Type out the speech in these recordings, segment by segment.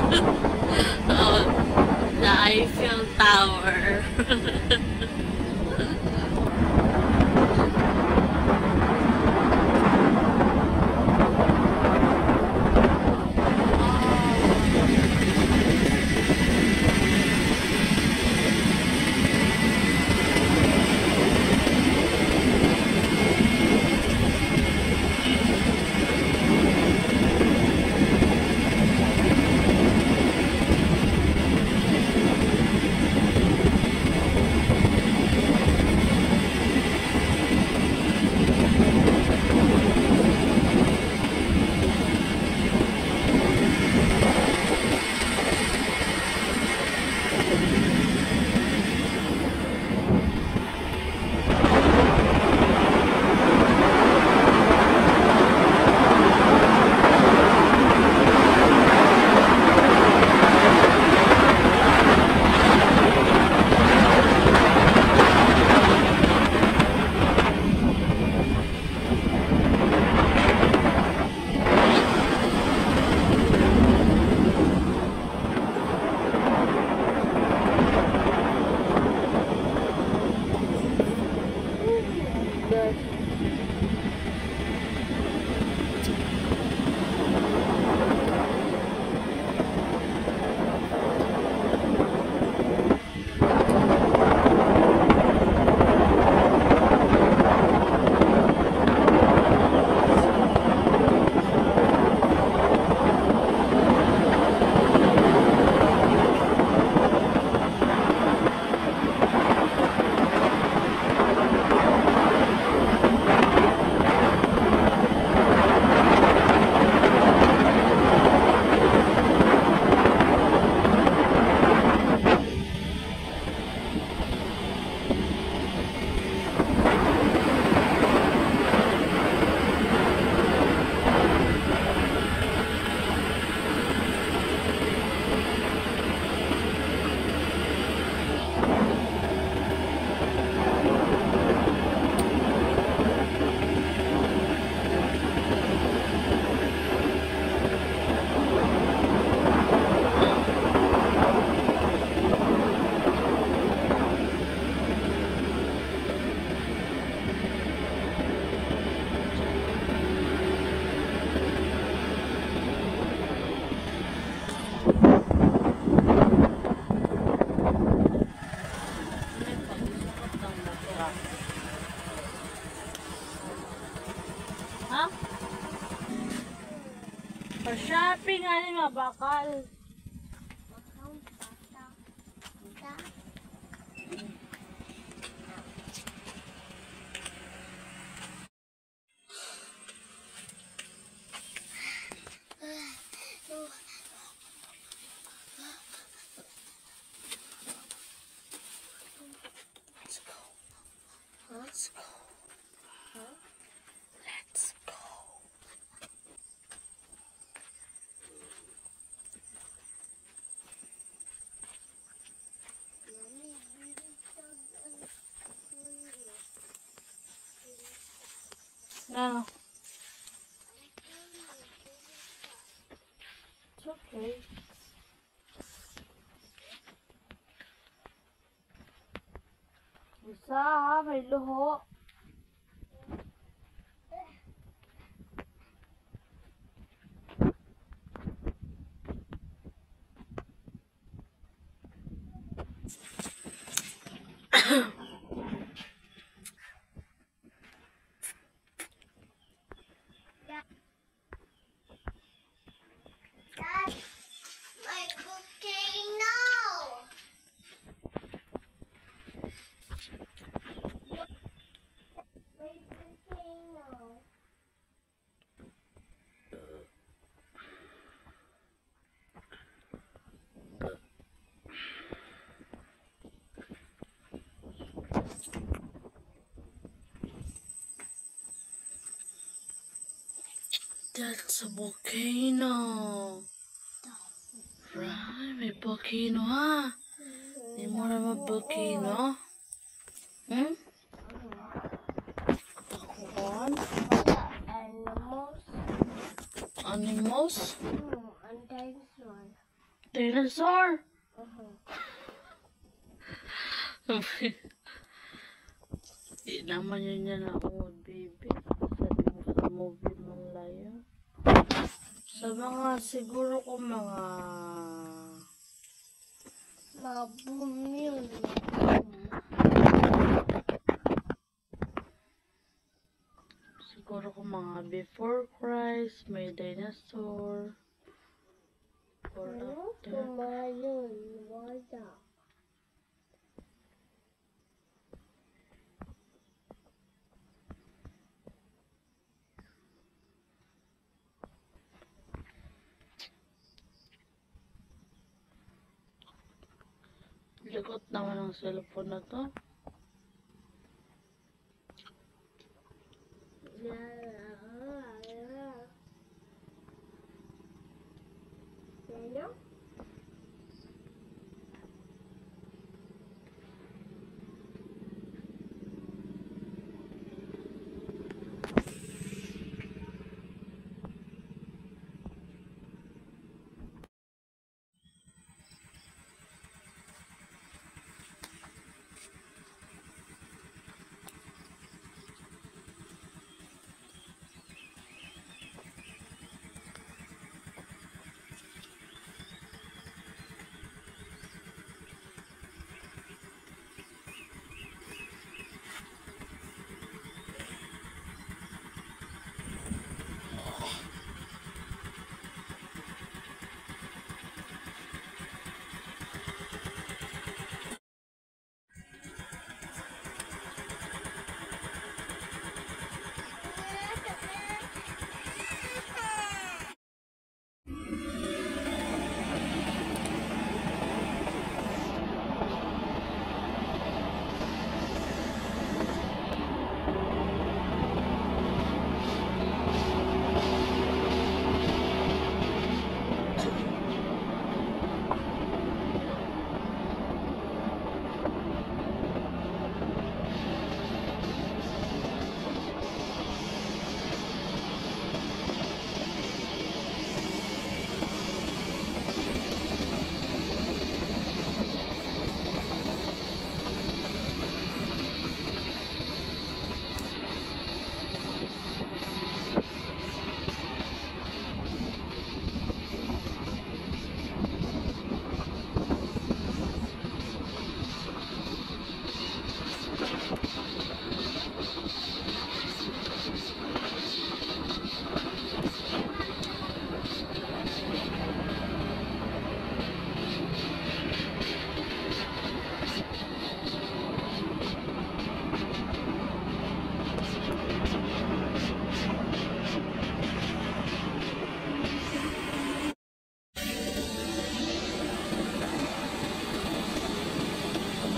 Oh, the Eiffel Tower. Pa-shopping nga ni mga bakal. nào okay. sao phải lỗ That's a volcano. Right, may volcano ha. Di mo naman volcano. Hmm? Animals. Animals? No, and dinosaur. Dinosaur? Uh-huh. Di naman yun yan ako, baby. Sabi mo sa movie man layo. Sa mga, siguro ko mga, Maboom yun. siguro ko mga before Christ, may dinosaur. Or Ano? after. Tumalon. Wala. Likot naman ang cellphone na to.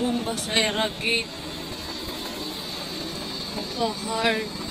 Bumba sa Era Gate. Mapahard.